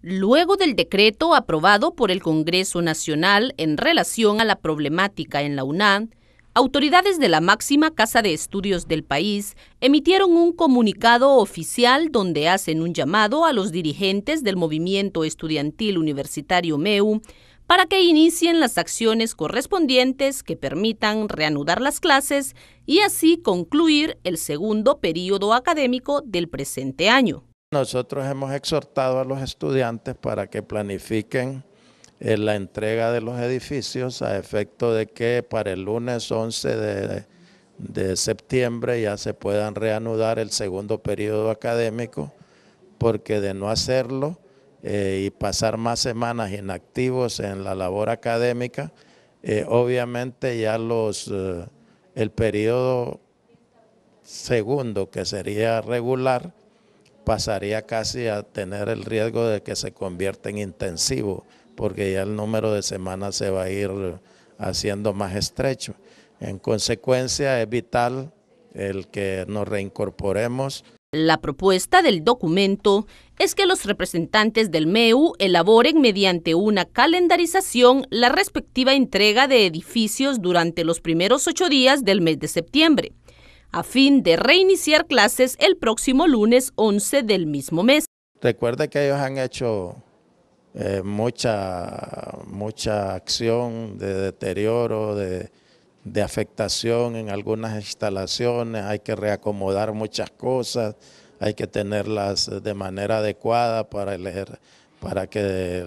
Luego del decreto aprobado por el Congreso Nacional en relación a la problemática en la UNAM, autoridades de la máxima casa de estudios del país emitieron un comunicado oficial donde hacen un llamado a los dirigentes del movimiento estudiantil universitario MEU para que inicien las acciones correspondientes que permitan reanudar las clases y así concluir el segundo período académico del presente año. Nosotros hemos exhortado a los estudiantes para que planifiquen eh, la entrega de los edificios a efecto de que para el lunes 11 de, septiembre ya se puedan reanudar el segundo periodo académico, porque de no hacerlo eh, y pasar más semanas inactivos en la labor académica, eh, obviamente ya los, el periodo segundo, que sería regular, pasaría casi a tener el riesgo de que se convierta en intensivo, porque ya el número de semanas se va a ir haciendo más estrecho. En consecuencia, es vital el que nos reincorporemos. La propuesta del documento es que los representantes del MEU elaboren mediante una calendarización la respectiva entrega de edificios durante los primeros ocho días del mes de septiembre a fin de reiniciar clases el próximo lunes 11 del mismo mes. Recuerde que ellos han hecho eh, mucha, mucha acción de deterioro, de, afectación en algunas instalaciones, hay que reacomodar muchas cosas, hay que tenerlas de manera adecuada para, para que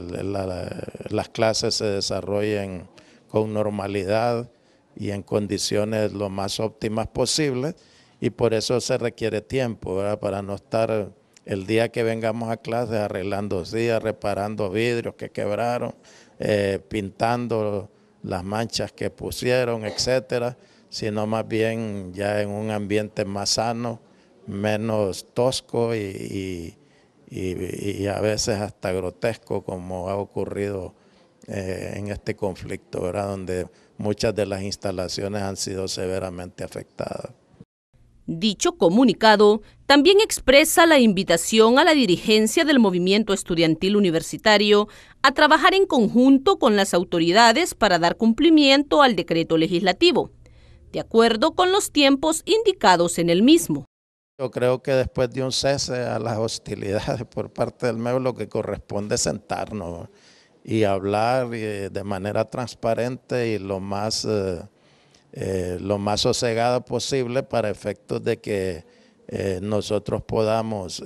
las clases se desarrollen con normalidad y en condiciones lo más óptimas posibles y por eso se requiere tiempo para no estar el día que vengamos a clase arreglando días, reparando vidrios que quebraron, eh, pintando las manchas que pusieron, etcétera, sino más bien ya en un ambiente más sano, menos tosco y, a veces hasta grotesco como ha ocurrido eh, en este conflicto, ¿verdad? donde muchas de las instalaciones han sido severamente afectadas. Dicho comunicado también expresa la invitación a la dirigencia del movimiento estudiantil universitario a trabajar en conjunto con las autoridades para dar cumplimiento al decreto legislativo, de acuerdo con los tiempos indicados en el mismo. Yo creo que después de un cese a las hostilidades por parte del MEU, lo que corresponde es sentarnos y hablar eh, de manera transparente y lo más, eh, eh, lo más sosegada posible para efectos de que nosotros podamos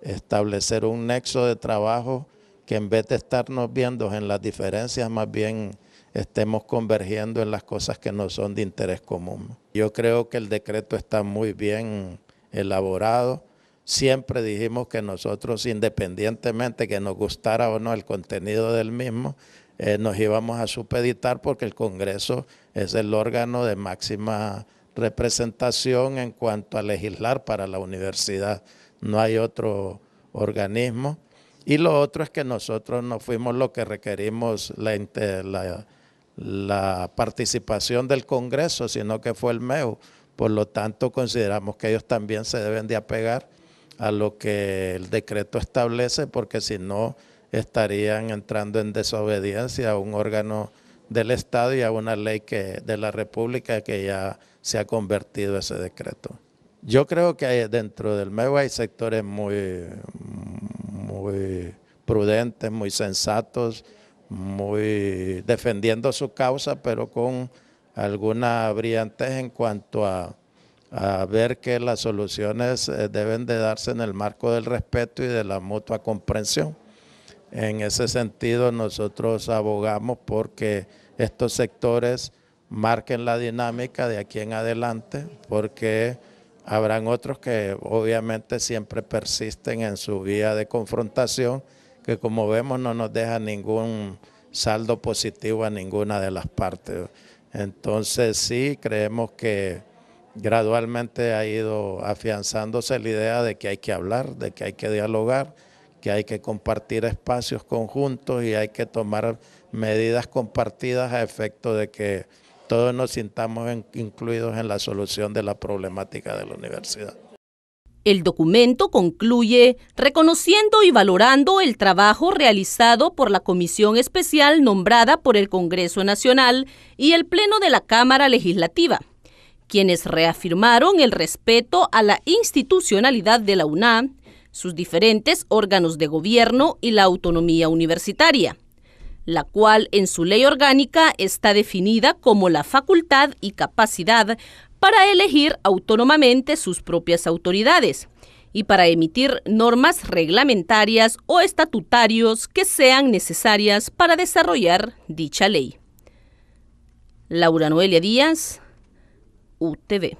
establecer un nexo de trabajo que en vez de estarnos viendo en las diferencias, más bien estemos convergiendo en las cosas que no son de interés común. Yo creo que el decreto está muy bien elaborado Siempre dijimos que nosotros, independientemente que nos gustara o no el contenido del mismo, eh, nos íbamos a supeditar porque el Congreso es el órgano de máxima representación en cuanto a legislar para la universidad. No hay otro organismo. Y lo otro es que nosotros no fuimos lo que requerimos la, participación del Congreso, sino que fue el MEU. Por lo tanto, consideramos que ellos también se deben de apegar a lo que el decreto establece, porque si no estarían entrando en desobediencia a un órgano del Estado y a una ley que, de la República que ya se ha convertido ese decreto. Yo creo que dentro del MEU hay sectores muy, muy prudentes, muy sensatos, muy defendiendo su causa, pero con alguna brillantez en cuanto a a ver que las soluciones eh, deben de darse en el marco del respeto y de la mutua comprensión. En ese sentido, nosotros abogamos porque estos sectores marquen la dinámica de aquí en adelante, porque habrán otros que obviamente siempre persisten en su vía de confrontación, que como vemos no nos deja ningún saldo positivo a ninguna de las partes. Entonces sí, creemos que gradualmente ha ido afianzándose la idea de que hay que hablar, de que hay que dialogar, que hay que compartir espacios conjuntos y hay que tomar medidas compartidas a efecto de que todos nos sintamos incluidos en la solución de la problemática de la universidad. El documento concluye reconociendo y valorando el trabajo realizado por la comisión especial nombrada por el Congreso Nacional y el Pleno de la Cámara Legislativa, quienes reafirmaron el respeto a la institucionalidad de la UNAM, sus diferentes órganos de gobierno y la autonomía universitaria, la cual en su ley orgánica está definida como la facultad y capacidad para elegir autónomamente sus propias autoridades y para emitir normas reglamentarias o estatutarios que sean necesarias para desarrollar dicha ley. Laura Noelia Díaz, UTV.